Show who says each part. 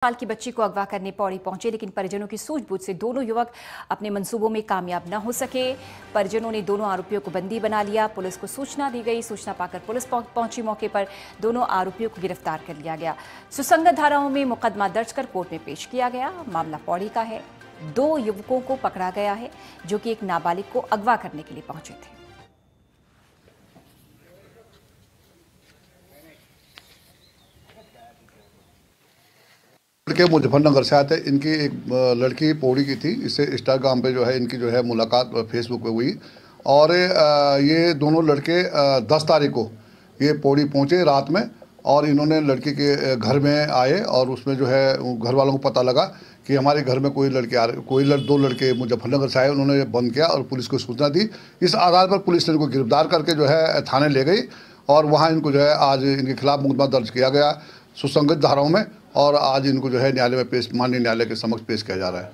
Speaker 1: साल की बच्ची को अगवा करने पौड़ी पहुँचे, लेकिन परिजनों की सूझबूझ से दोनों युवक अपने मंसूबों में कामयाब न हो सके। परिजनों ने दोनों आरोपियों को बंदी बना लिया। पुलिस को सूचना दी गई। सूचना पाकर पुलिस पहुँची मौके पर दोनों आरोपियों को गिरफ़्तार कर लिया गया। सुसंगत धाराओं में मुकदमा दर्ज कर कोर्ट में पेश किया गया। मामला पौड़ी का है। दो युवकों को पकड़ा गया है, जो कि एक नाबालिग को अगवा करने के लिए पहुँचे थे।
Speaker 2: लड़के मुजफ्फरनगर से आते इनकी एक लड़की पौड़ी की थी इससे इंस्टाग्राम पे जो है इनकी जो है मुलाकात फेसबुक पे हुई। और ये दोनों लड़के दस तारीख को ये पौड़ी पहुँचे रात में और इन्होंने लड़की के घर में आए और उसमें जो है घर वालों को पता लगा कि हमारे घर में कोई लड़के आ रहे कोई लड़, दो लड़के मुजफ्फरनगर से आए उन्होंने बंद किया और पुलिस को सूचना दी। इस आधार पर पुलिस ने इनको गिरफ़्तार करके जो है थाने ले गई और वहाँ इनको जो है आज इनके खिलाफ मुकदमा दर्ज किया गया सुसंगत धाराओं में। और आज इनको जो है न्यायालय में पेश, माननीय न्यायालय के समक्ष पेश किया जा रहा है।